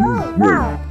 Wow.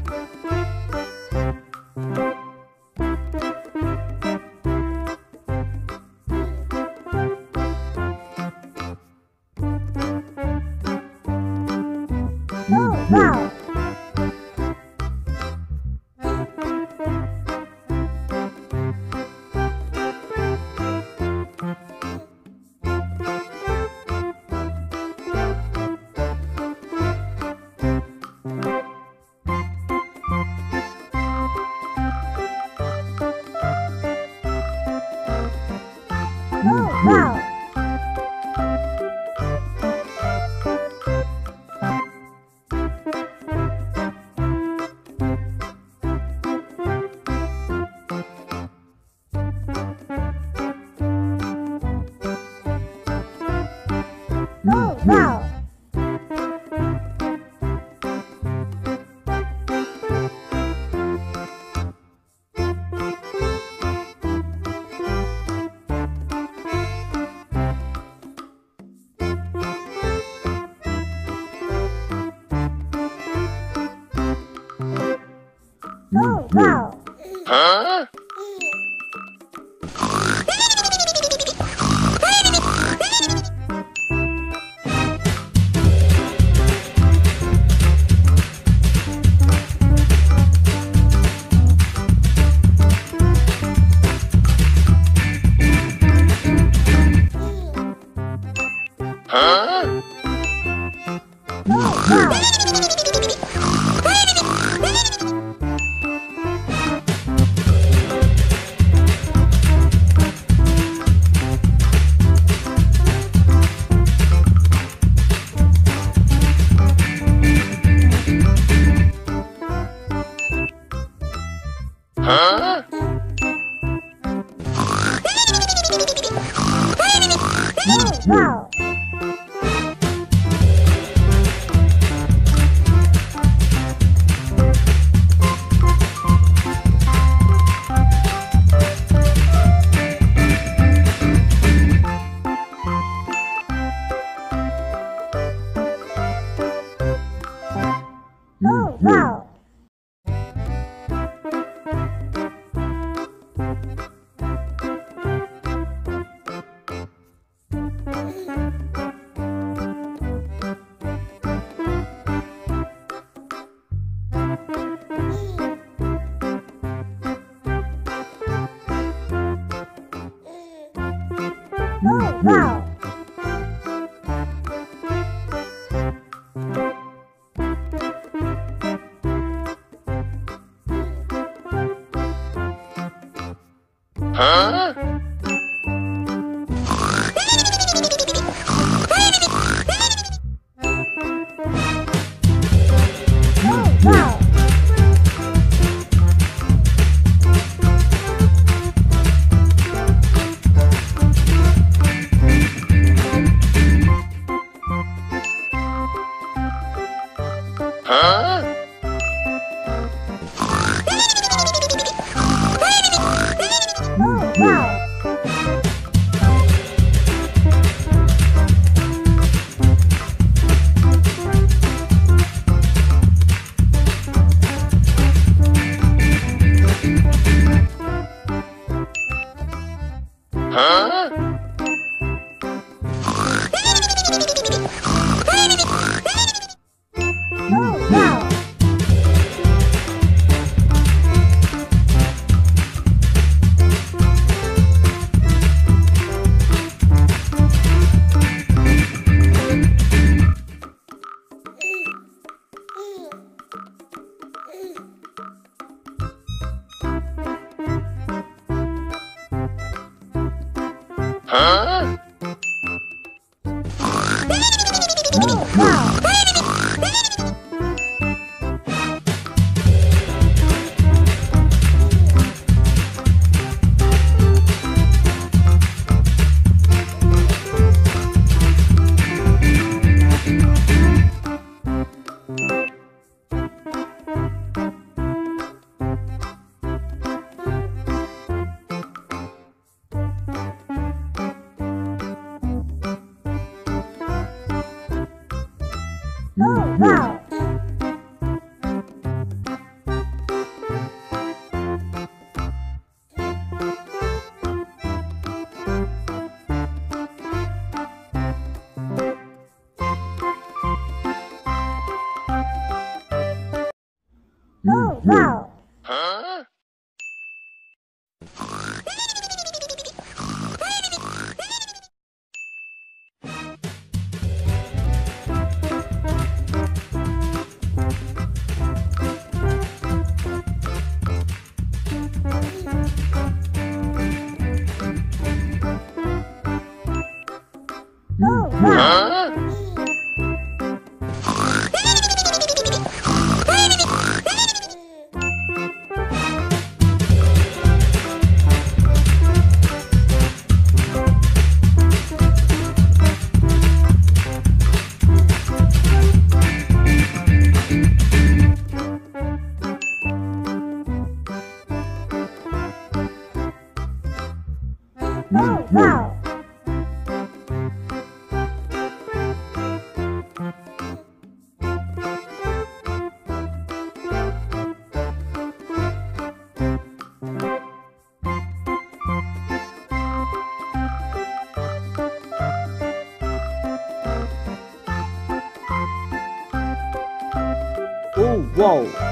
Huh? Huh? Huh? Wow. Oh, wow. 哇哦